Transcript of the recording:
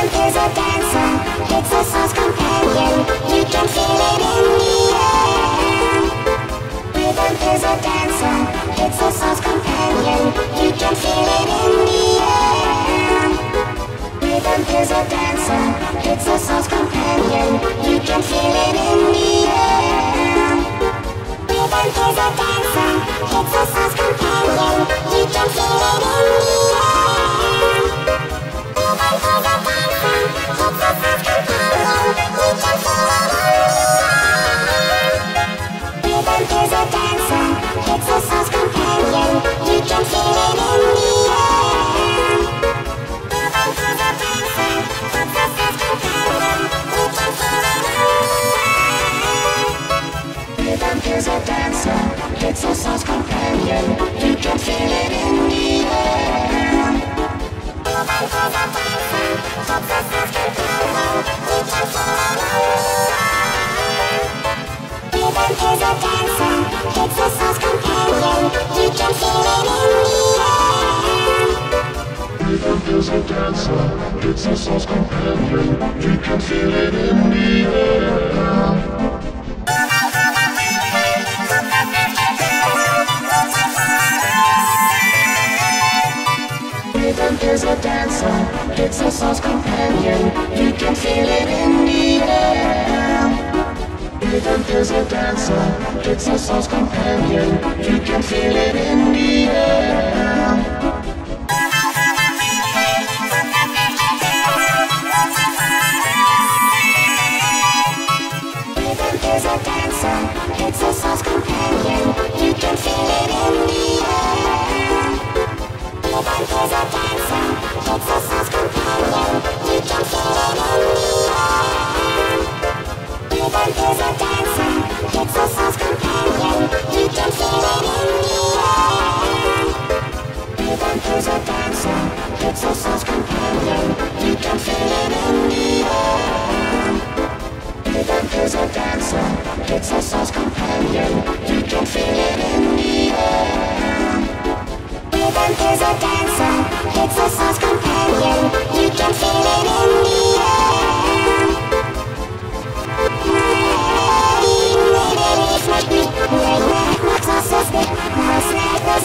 Is a dancer, it's a soul's companion. You can feel it in the air. Is a dancer, it's a soul's companion. You can feel it Rhythm is a dancer, it's a soul's companion. You can feel it in the air. Rhythm is a dancer, it's a soul's companion. You can feel it in the air. Rhythm is a dancer, it's a soul's companion. You can feel it in the air. is a dancer, it's a soul's companion. You can feel it in the air. Rhythm is a dancer, it's a soul's companion. You can feel it in the air. Rhythm is a dancer, it's a soul's companion. You can feel it in It's a companion, you can feel it anywhere. Even as a dancer, it's a companion, you can feel it anywhere. Even as a dancer, it's a soft